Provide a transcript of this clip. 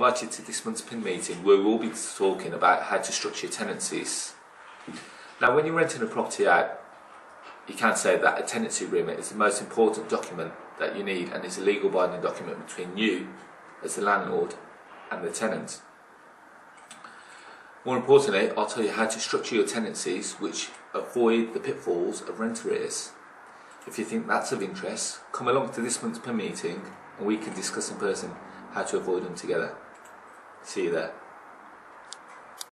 invite you to this month's PIN meeting where we'll be talking about how to structure your tenancies. Now, when you're renting a property out, you can say that a tenancy agreement is the most important document that you need and is a legal binding document between you as the landlord and the tenant. More importantly, I'll tell you how to structure your tenancies which avoid the pitfalls of rent arrears. If you think that's of interest, come along to this month's PIN meeting and we can discuss in person how to avoid them together. See you there.